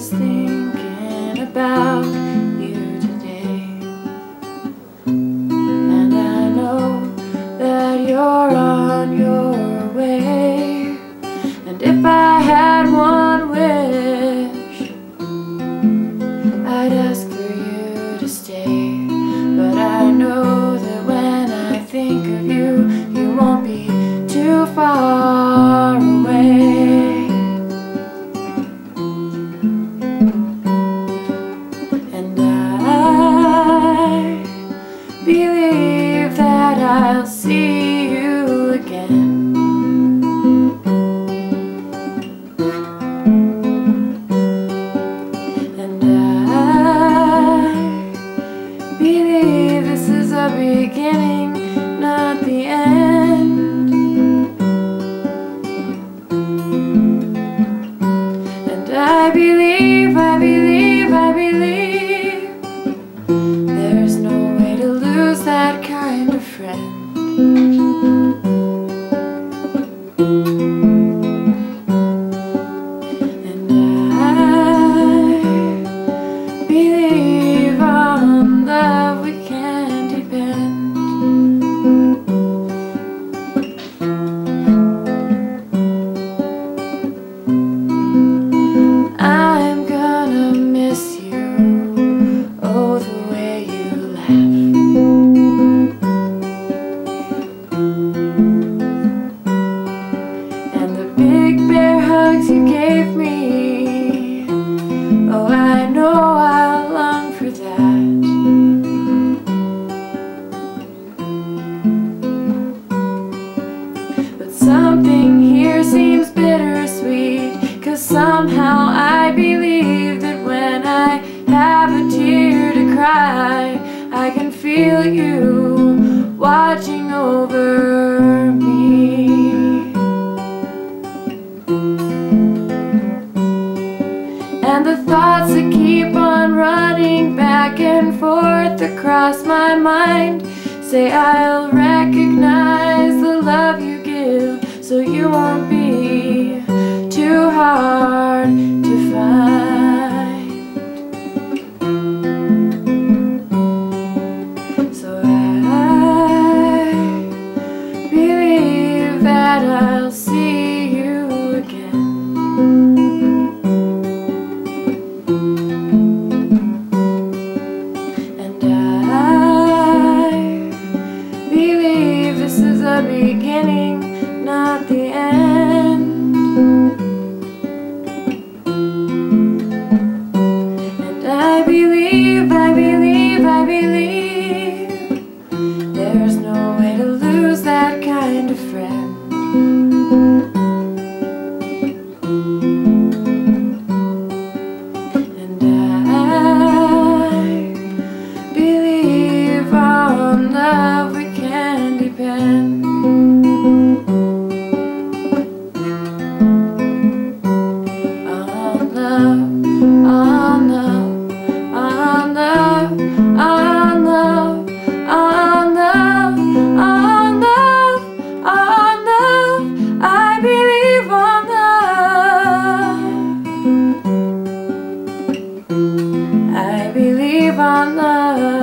was thinking about. assim. know I long for that. But something here seems bittersweet Cause somehow I believe that when I have a tear to cry I can feel you watching over. cross my mind. Say I'll recognize the love you give So you won't be There's no way to lose I believe on love.